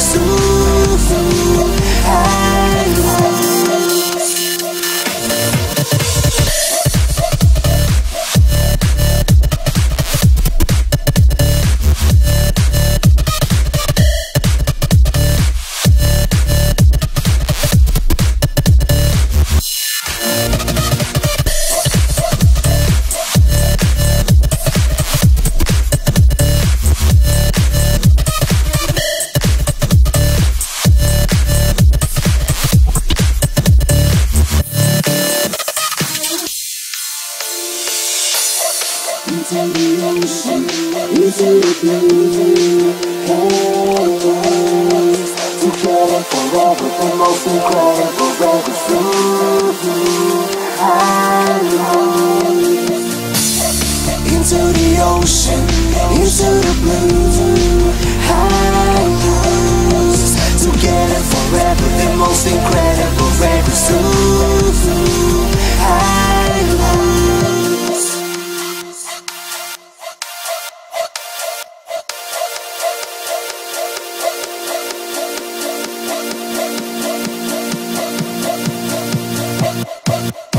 束缚。into the ocean, into the together forever, the most incredible into the ocean, into the blue. Oh!